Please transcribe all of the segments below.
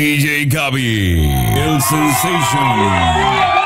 DJ Gabi, el Sensation.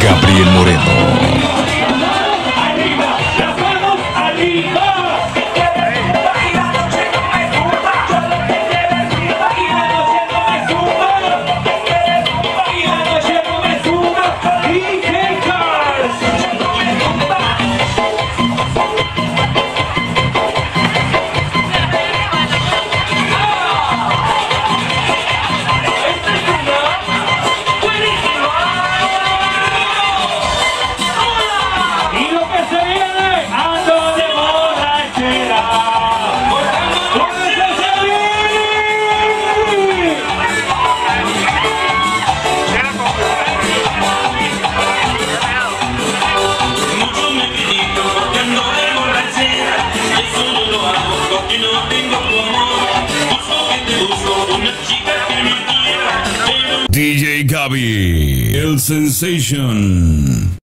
Gabriel Moreno. DJ Gabi, el Sensation.